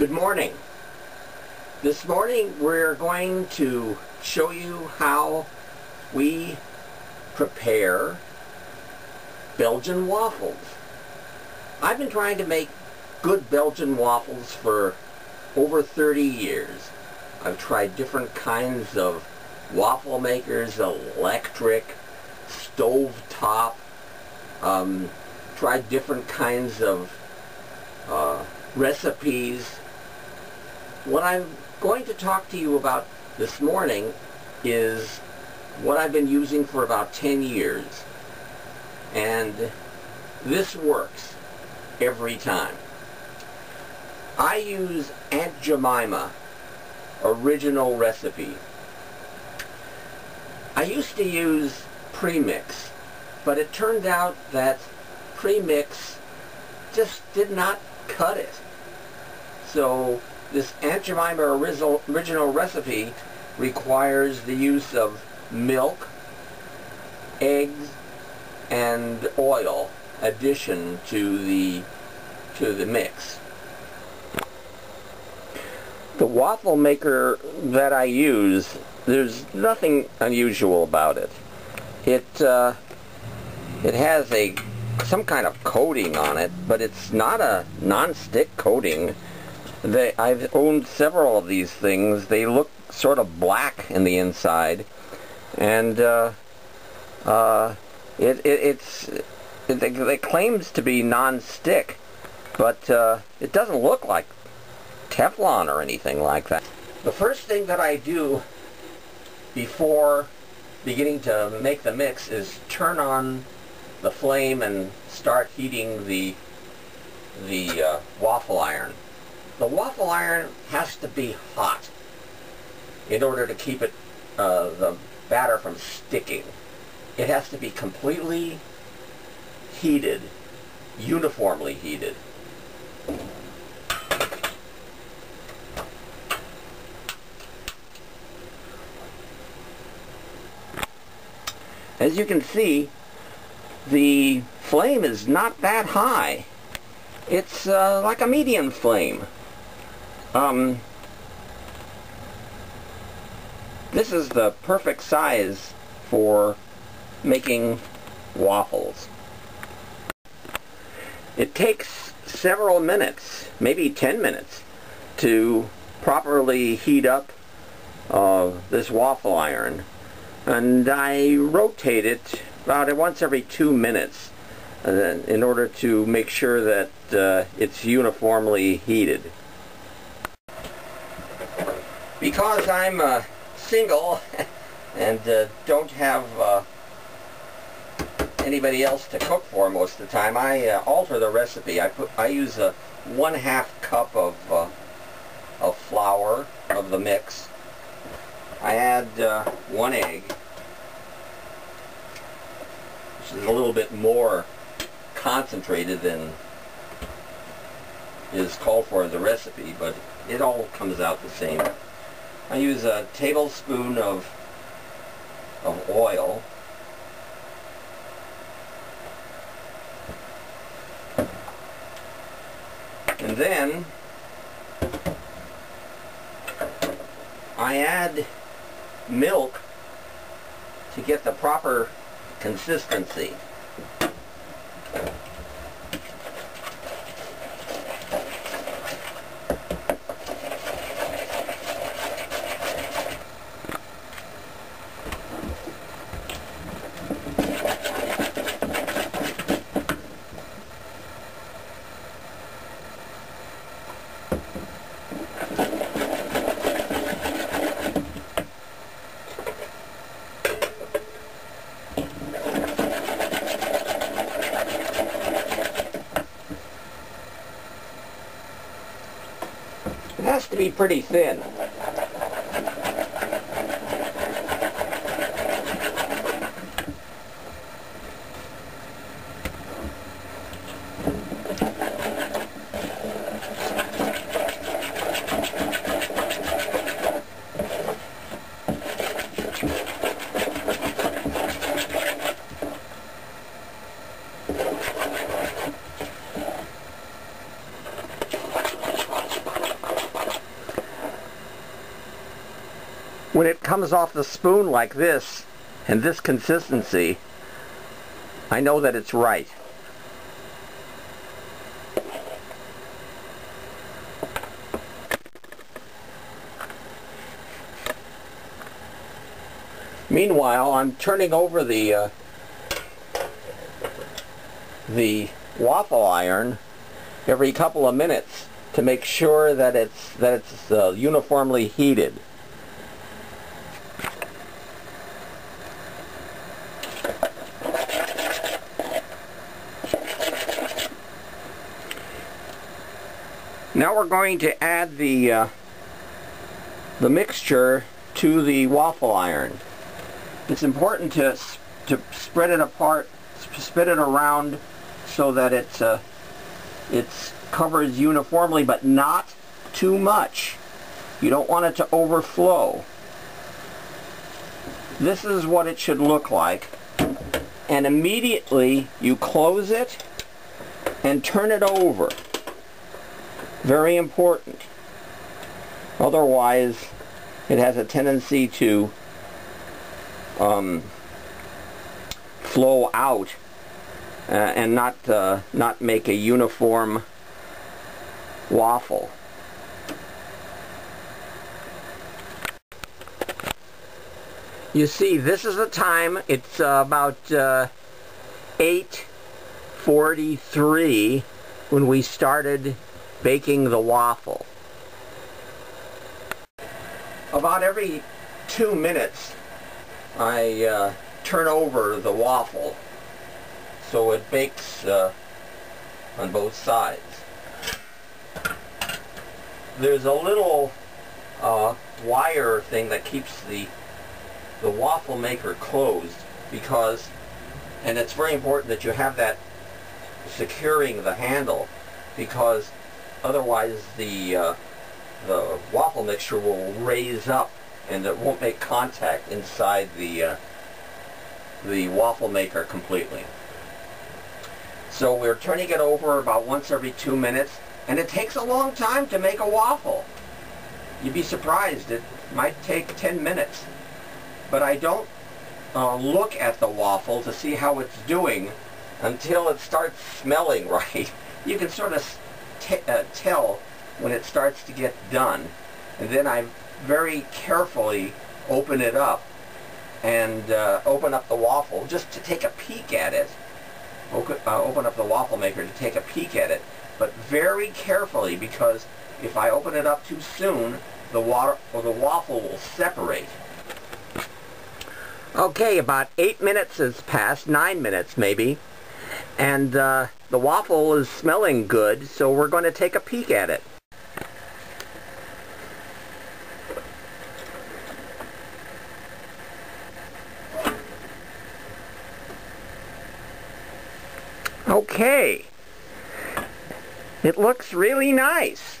Good morning. This morning we're going to show you how we prepare Belgian waffles. I've been trying to make good Belgian waffles for over 30 years. I've tried different kinds of waffle makers, electric, stove top, um, tried different kinds of uh, recipes. What I'm going to talk to you about this morning is what I've been using for about 10 years. And this works every time. I use Aunt Jemima original recipe. I used to use premix, but it turned out that premix just did not cut it. So this Aunt Jemima original, recipe requires the use of milk, eggs, and oil addition to the to the mix. The waffle maker that I use, there's nothing unusual about it. It uh, it has a some kind of coating on it, but it's not a non-stick coating. They, I've owned several of these things. They look sort of black in the inside, and uh, uh, it, it, it's it, it, claims to be non-stick, but uh, it doesn't look like Teflon or anything like that. The first thing that I do before beginning to make the mix is turn on the flame and start heating the the uh, waffle iron. The waffle iron has to be hot in order to keep it uh, the batter from sticking. It has to be completely heated, uniformly heated. As you can see, the flame is not that high. It's uh, like a medium flame. Um, this is the perfect size for making waffles. It takes several minutes, maybe 10 minutes, to properly heat up uh, this waffle iron and I rotate it about once every two minutes uh, in order to make sure that uh, it's uniformly heated. Because I'm uh, single and uh, don't have uh, anybody else to cook for most of the time, I uh, alter the recipe. I put I use a one half cup of of flour of the mix I add uh, one egg, which is a little bit more concentrated than is called for in the recipe, but it all comes out the same. I use a tablespoon of of oil. And then I add milk to get the proper consistency. Be pretty thin. Comes off the spoon like this, and this consistency, I know that it's right. Meanwhile, I'm turning over the uh, the waffle iron every couple of minutes to make sure that it's that it's uh, uniformly heated. Now we're going to add the uh, the mixture to the waffle iron. It's important to to spread it apart, spread it around so that it's uh, it's covers uniformly but not too much. You don't want it to overflow. This is what it should look like. And immediately you close it and turn it over. Very important. Otherwise, it has a tendency to um, flow out uh, and not uh, not make a uniform waffle. You see, this is the time. It's uh, about 8.43 uh, when we started baking the waffle. About every two minutes, I uh, turn over the waffle so it bakes uh, on both sides. There's a little uh, wire thing that keeps the the waffle maker closed because and it's very important that you have that securing the handle because otherwise the uh, the waffle mixture will raise up and it won't make contact inside the uh, the waffle maker completely. So we're turning it over about once every two minutes and it takes a long time to make a waffle. You'd be surprised. It might take 10 minutes. But I don't uh, look at the waffle to see how it's doing until it starts smelling right. You can sort of uh, tell when it starts to get done. And then I very carefully open it up and uh, open up the waffle just to take a peek at it. Open, uh, up the waffle maker to take a peek at it. But very carefully because if I open it up too soon, the, water, or the waffle will separate. Okay, about eight minutes has passed, nine minutes maybe, and uh, the waffle is smelling good, so we're going to take a peek at it. Okay. It looks really nice.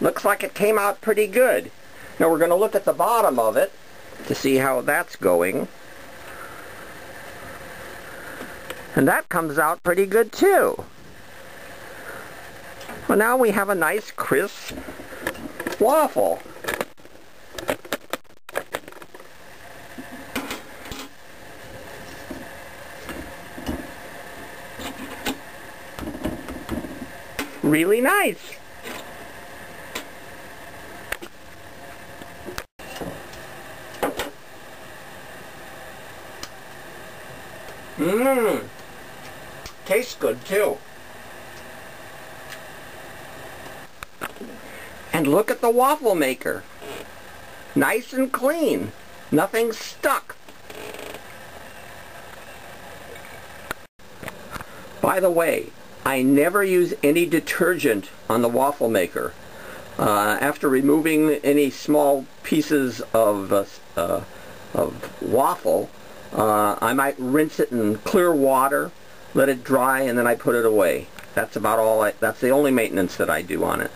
Looks like it came out pretty good. Now we're going to look at the bottom of it to see how that's going. And that comes out pretty good too. Well now we have a nice crisp waffle. really nice. Mmm. Tastes good too. And look at the waffle maker. Nice and clean. Nothing stuck. By the way, I never use any detergent on the waffle maker. Uh, after removing any small pieces of, uh, uh, of waffle, uh, I might rinse it in clear water, let it dry, and then I put it away. That's about all I, that's the only maintenance that I do on it.